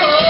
cold.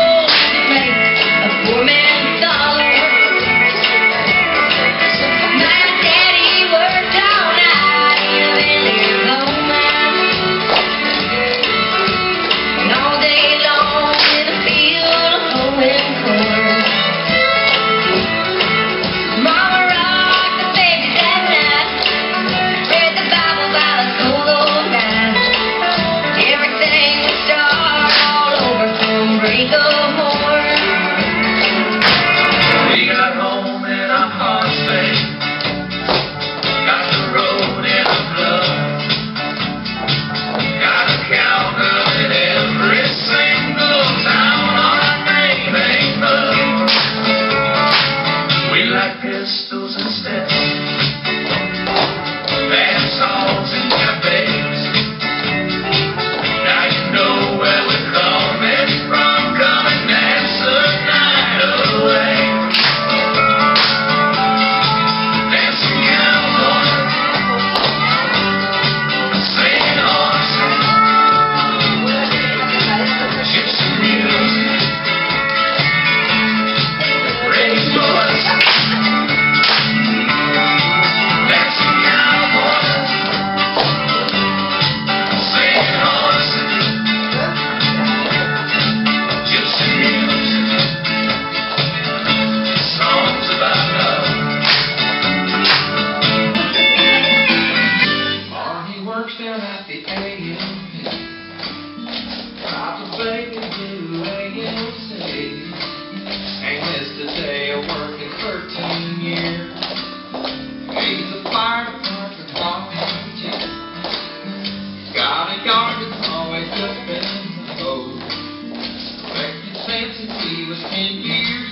down at the AM. Probably do AMC. Ain't missed a day of work in 13 years. He's a fire department volunteer. Got a yard that's always open. Oh, expected since he was 10 years